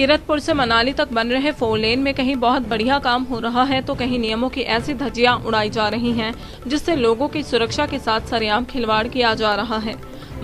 कीरतपुर से मनाली तक बन रहे फोर लेन में कहीं बहुत बढ़िया काम हो रहा है तो कहीं नियमों की ऐसी धज्जियाँ उड़ाई जा रही हैं, जिससे लोगों की सुरक्षा के साथ सरेआम खिलवाड़ किया जा रहा है।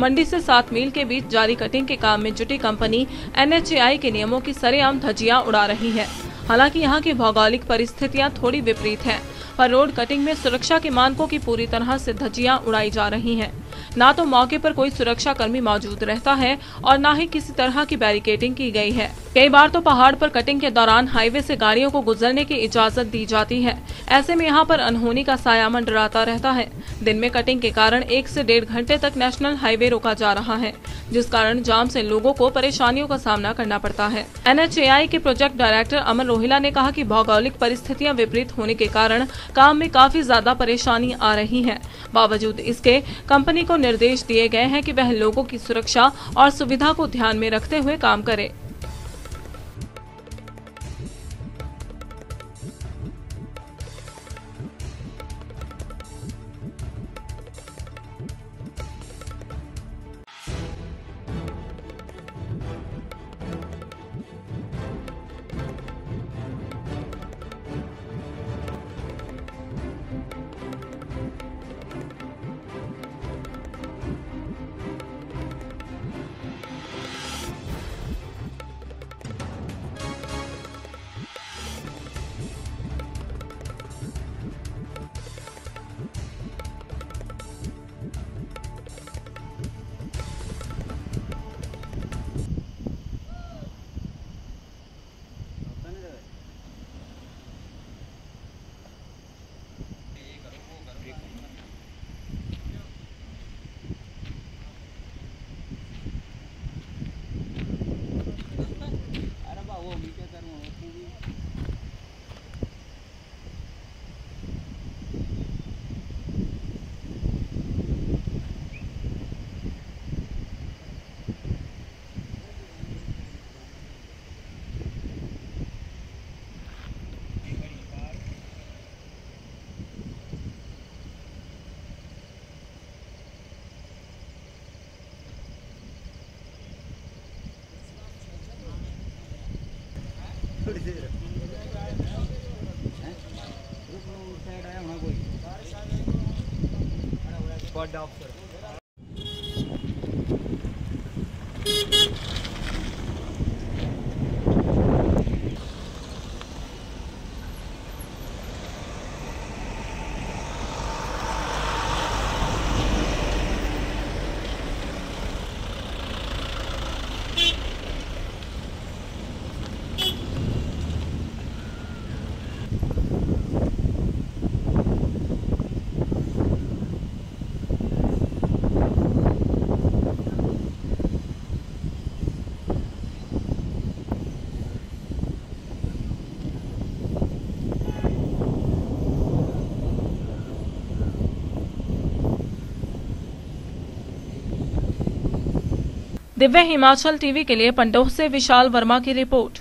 मंडी से सात मील के बीच जारी कटिंग के काम में जुटी कंपनी एनएचएआई के नियमों की सरेआम धज्जियाँ उड़ा रही है। हालाँकि यहाँ की भौगोलिक परिस्थितियाँ थोड़ी विपरीत है, पर रोड कटिंग में सुरक्षा के मानकों की पूरी तरह से धज्जियाँ उड़ाई जा रही हैं। न तो मौके पर कोई सुरक्षा कर्मी मौजूद रहता है, और न ही किसी तरह की बैरिकेडिंग की गई है। कई बार तो पहाड़ पर कटिंग के दौरान हाईवे से गाड़ियों को गुजरने की इजाज़त दी जाती है। ऐसे में यहाँ पर अनहोनी का साया मंडराता रहता है। दिन में कटिंग के कारण एक से डेढ़ घंटे तक नेशनल हाईवे रोका जा रहा है, जिस कारण जाम से लोगों को परेशानियों का सामना करना पड़ता है। एनएचएआई के प्रोजेक्ट डायरेक्टर अमर रोहिला ने कहा की भौगोलिक परिस्थितियाँ विपरीत होने के कारण काम में काफ़ी ज़्यादा परेशानी आ रही है। बावजूद इसके कंपनी को निर्देश दिए गए हैं की वह लोगों की सुरक्षा और सुविधा को ध्यान में रखते हुए काम करे। थोड़ी बड़ा ऑफिसर दिव्य हिमाचल टीवी के लिए पंडोह से विशाल वर्मा की रिपोर्ट।